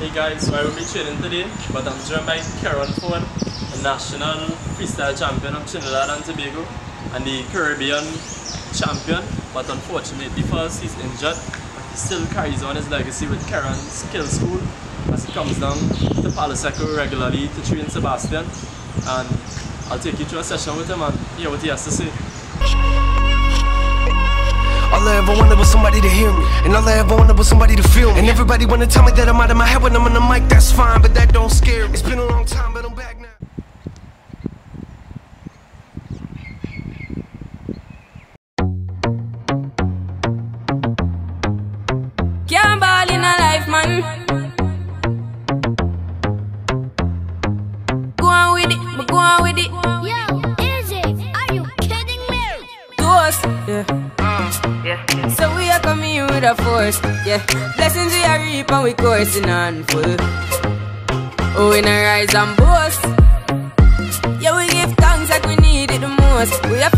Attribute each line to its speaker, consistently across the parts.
Speaker 1: Hey guys, so I will be training today, but I'm joined by Kerron Ford, a national freestyle champion of Trinidad and Tobago, and the Caribbean champion, but unfortunately for he's injured. He still carries on his legacy with Kerron Skill School as he comes down to Palo Seco regularly to train Sebastian. And I'll take you through a session with him and hear what he has to say.
Speaker 2: All I ever wanted was somebody to hear me. And all I ever wanted was somebody to feel me. And everybody wanna tell me that I'm out of my head when I'm on the mic, that's fine, but that don't scare me. It's been a long time,
Speaker 3: we are coming in with a force, yeah. Blessings we are reap and we coursing on full. Oh, we not rise and boast. Yeah, we give thanks like we need it the most. We have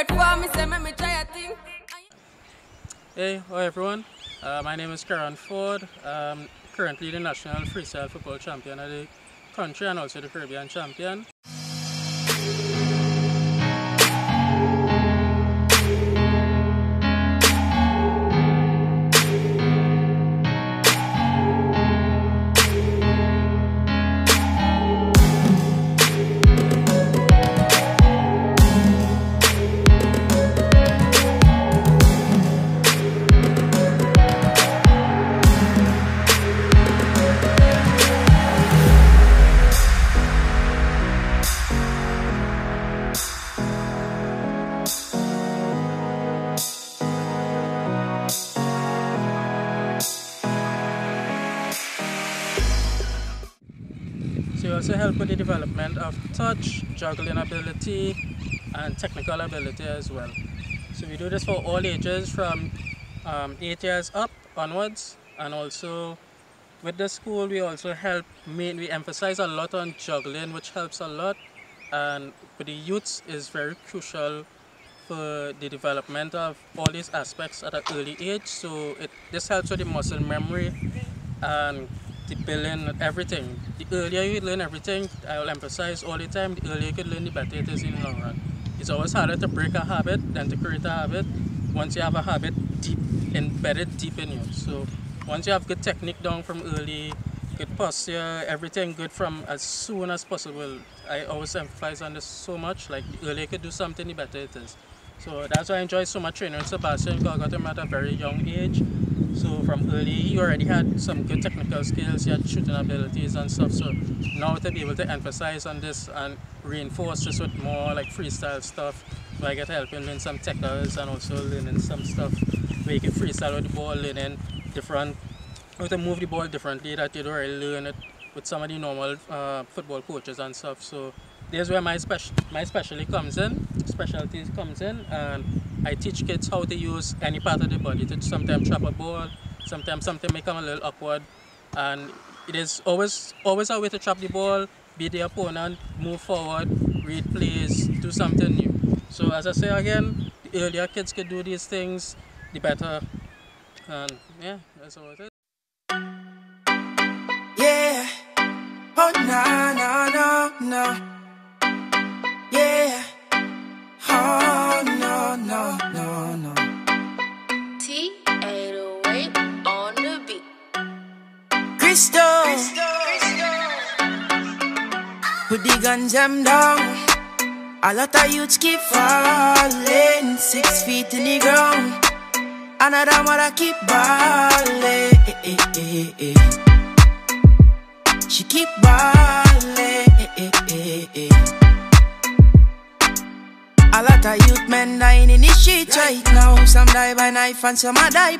Speaker 3: Third form, me say me try a thing.
Speaker 4: Hey, hi everyone. Uh, my name is Kerron Ford. I'm currently the national freestyle football champion of the country and also the Caribbean champion. Also help with the development of touch, juggling ability, and technical ability as well. So we do this for all ages from um, 8 years up onwards. And also with the school we also help main, we emphasize a lot on juggling which helps a lot. And for the youths is very crucial for the development of all these aspects at an early age. So it this helps with the muscle memory and the building and everything. The earlier you learn everything I will emphasize all the time the earlier you can learn the better it is in the long run. It's always harder to break a habit than to create a habit. Once you have a habit deep embedded deep in you. So once you have good technique down from early good posture everything good from as soon as possible i always emphasize on this so much like the earlier you could do something the better it is. So that's why i enjoy so much training with sebastian because i got him at a very young age so from early he already had some good technical skills he had shooting abilities and stuff so now to be able to emphasize on this and reinforce just with more like freestyle stuff where i get to help him learn some technicals and also learning some stuff where you can freestyle with the ball learning different how to move the ball differently that you'd already learn it with some of the normal uh, football coaches and stuff. So there's where my special my specialty comes in, specialty comes in, and I teach kids how to use any part of the body to sometimes trap a ball, sometimes something may come a little upward, and it is always always a way to trap the ball, beat the opponent, move forward, read plays, do something new. So as I say again, the earlier kids could do these things, the better. And yeah, that's all it is.
Speaker 2: Yeah. Oh, no, no, no, no. Put the guns them down. A lot of youths keep falling. Six feet in the ground. Another mother keep balling. Eh, eh, eh. She keep balling. A lot of youth men dying in the streets right now. Some die by knife and some a die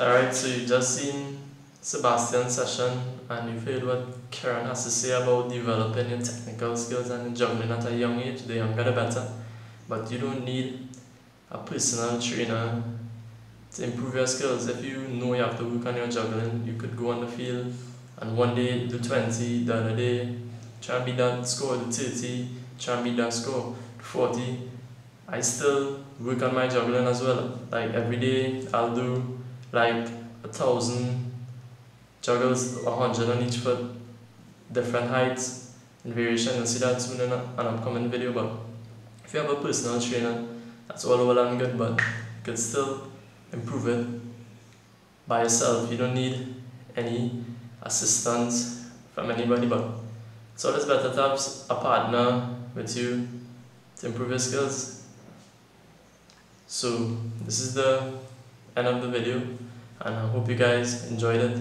Speaker 1: Alright, so you just seen Sebastian's session and you feel what Kerron has to say about developing your technical skills and juggling at a young age, the younger the better. But you don't need a personal trainer to improve your skills. If you know you have to work on your juggling, you could go on the field and one day do 20, the other day try and beat that score, do 30, try and beat that score, 40. I still work on my juggling as well. Like every day I'll do like a thousand juggles a hundred on each foot, different heights and variation. You'll see that soon in an upcoming video. But if you have a personal trainer, that's all well and good, but you could still improve it by yourself. You don't need any assistance from anybody, but it's always better to have a partner with you to improve your skills. So this is the end of the video and I hope you guys enjoyed it.